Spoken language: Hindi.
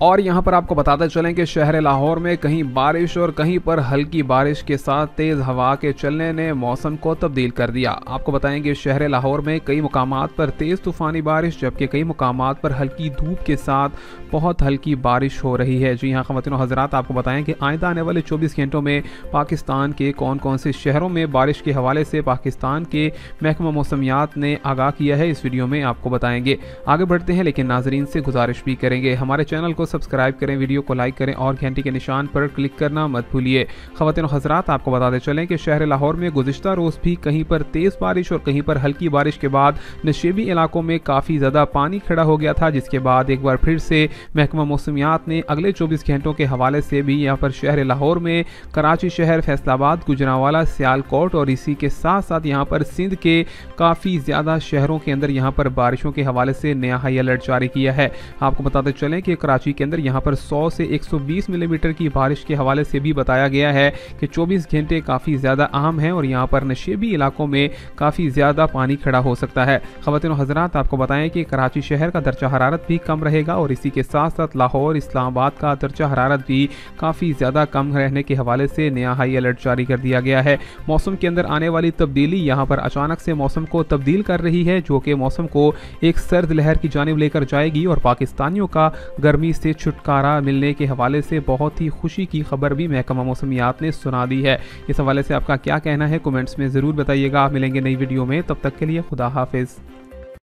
और यहाँ पर आपको बताते चलें कि शहर लाहौर में कहीं बारिश और कहीं पर हल्की बारिश के साथ तेज़ हवा के चलने ने मौसम को तब्दील कर दिया। आपको बताएँ कि शहर लाहौर में कई मुकाम पर तेज़ तूफ़ानी बारिश, जबकि कई मुकाम पर हल्की धूप के साथ बहुत हल्की बारिश हो रही है। जी हाँ खवतिन हजरात, आपको बताएँ कि आइंदा आने वाले चौबीस घंटों में पाकिस्तान के कौन कौन से शहरों में बारिश के हवाले से पाकिस्तान के महकमा मौसमियात ने आगाह किया है, इस वीडियो में आपको बताएँगे। आगे बढ़ते हैं, लेकिन नाजरीन से गुजारिश भी करेंगे। हमारे चैनल को सब्सक्राइब करें वीडियो को लाइक करें और घंटी के निशान पर क्लिक करना मत भूलिए। खवतिन हजरात, आपको बताते चलें कि शहर लाहौर में गुजशत रोज़ भी कहीं पर तेज़ बारिश और कहीं पर हल्की बारिश के बाद नशेबी इलाकों में काफ़ी ज़्यादा पानी खड़ा हो गया था, जिसके बाद एक बार फिर से महकमा मौसमियात ने अगले चौबीस घंटों के हवाले से भी यहाँ पर शहर लाहौर में कराची शहर, फैसलाबाद, गुजरावाला, सियालकोट और इसी के साथ साथ यहाँ पर सिंध के काफ़ी ज़्यादा शहरों के अंदर यहाँ पर बारिशों के हवाले से नया हाई अलर्ट जारी किया है। आपको बताते चलें कि कराची के अंदर यहाँ पर 100 से 120 मिलीमीटर की बारिश के हवाले से भी बताया गया है कि 24 घंटे काफ़ी ज़्यादा अहम है और यहाँ पर नशेबी इलाकों में काफ़ी ज़्यादा पानी खड़ा हो सकता है। ख़वान हजरात आपको बताएँ कि कराची शहर का दर्जा हरारत भी कम रहेगा और इसी के साथ साथ लाहौर, इस्लामाबाद का दर्जा हरारत भी काफ़ी ज़्यादा कम रहने के हवाले से नया हाई अलर्ट जारी कर दिया गया है। मौसम के अंदर आने वाली तब्दीली यहाँ पर अचानक से मौसम को तब्दील कर रही है, जो कि मौसम को एक सर्द लहर की जानब लेकर जाएगी और पाकिस्तानियों का गर्मी से छुटकारा मिलने के हवाले से बहुत ही खुशी की खबर भी महकमा मौसमियात ने सुना दी है। इस हवाले से आपका क्या कहना है? कमेंट्स में ज़रूर बताइएगा। आप मिलेंगे नई वीडियो में। तब तक के लिए खुदा हाफिज़।